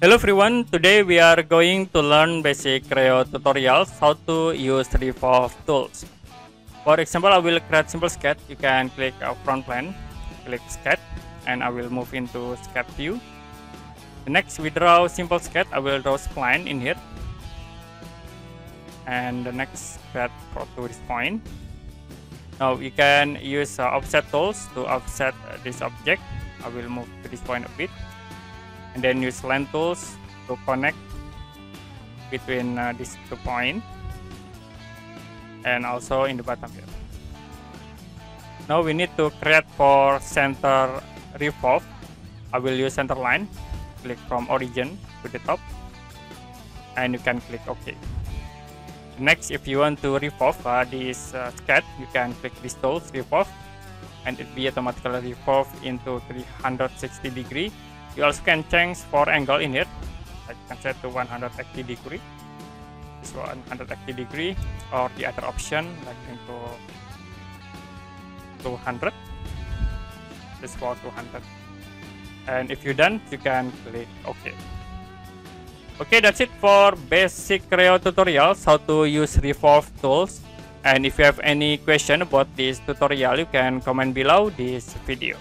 Hello everyone, today we are going to learn basic Creo tutorials how to use Revolve tools. For example, I will create simple sketch. You can click front plan, click sketch, and I will move into sketch view. Next we draw simple sketch. I will draw spline in here. And the next create to this point. Now you can use uh, offset tools to offset uh, this object. I will move to this point a bit and then use line tools to connect between uh, these two points. And also in the bottom here. Now we need to create for center revolve i will use center line. Click from origin to the top. And you can click ok. Next if you want to revolve uh, this uh, sketch you can click this tool revolve and it be automatically revolve into 360 degree you also can change for angle in here. I can set to 180 degree. This 180 degree or the other option like into 200 this for 200 and if you're done you can click ok. Okay that's it for basic Creo tutorials how to use revolve tools. And if you have any question about this tutorial you can comment below this video